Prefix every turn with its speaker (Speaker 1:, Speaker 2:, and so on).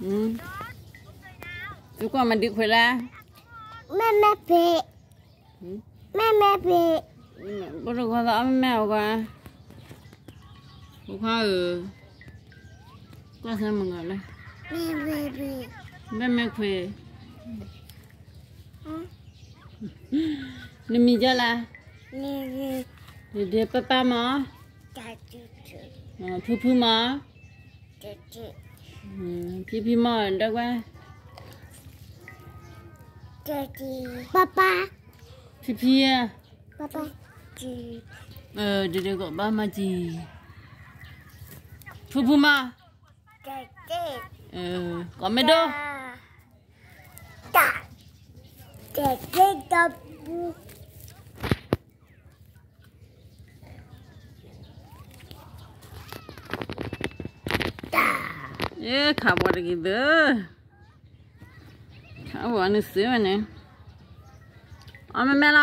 Speaker 1: ừ. Chú qua mà được phải là
Speaker 2: mẹ mẹ bê
Speaker 1: ừ.
Speaker 2: Mẹ mẹ bê
Speaker 1: bắt đầu qua đó mèo qua cô khoa ừ qua xem mọi người đây.
Speaker 2: Mẹ mẹ bê
Speaker 1: mẹ mẹ khuê nên mình cho là
Speaker 2: mẹ mẹ
Speaker 1: để để papa mà
Speaker 2: cha chú chú
Speaker 1: ờ, phu phu mà
Speaker 2: chú
Speaker 1: พี่พี่มอนได้ว่า
Speaker 2: จีจีป้าป้า
Speaker 1: พี่พี่อะ
Speaker 2: ป้าป้าจี
Speaker 1: เออเดี๋ยวก็บ้ามาจีพูพูมา
Speaker 2: จีจี
Speaker 1: เออก็ไม่ดู
Speaker 2: จ้าจีจีกับ
Speaker 1: ಏ ಕಾಬಾಡಗಿದ್ದು ಕಾಬು ಅನಿಸ್ತೀವನೇ ಆಮೇಲೆ